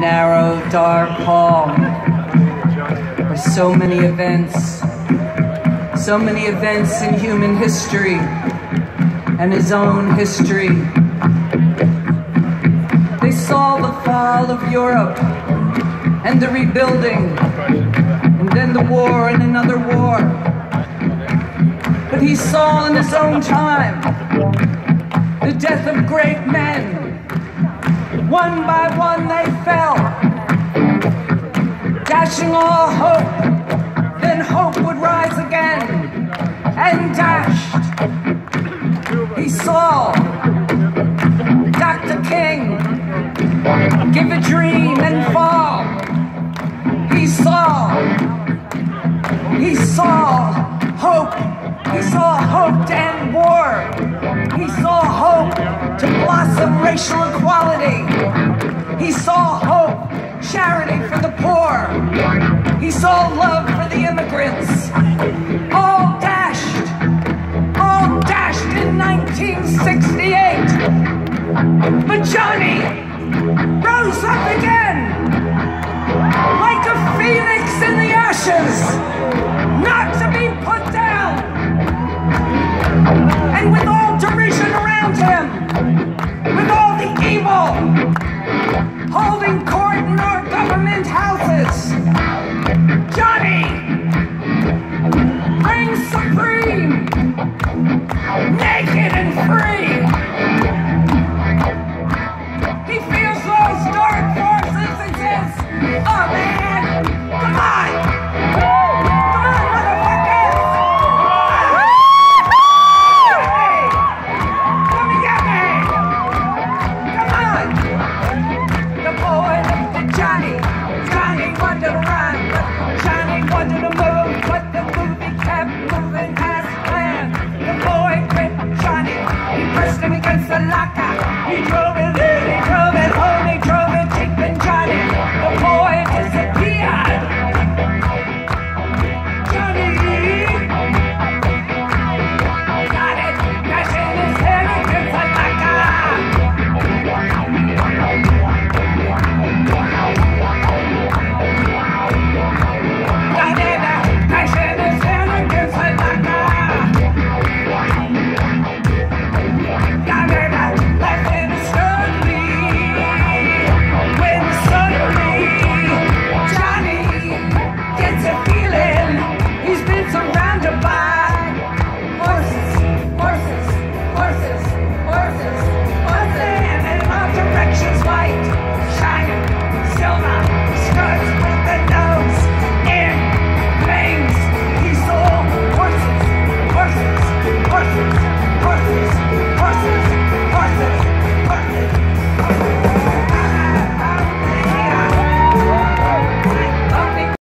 narrow, dark hall where so many events, so many events in human history and his own history. They saw the fall of Europe and the rebuilding, and then the war and another war. But he saw in his own time the death of great men. One by one they fell, dashing all hope. Then hope would rise again and dashed. He saw Dr. King give a dream and fall. He saw, he saw hope. He saw hope end war. He racial equality. He saw hope, charity for the poor. He saw love for the immigrants. All dashed, all dashed in 1968. But Johnny Naked and free.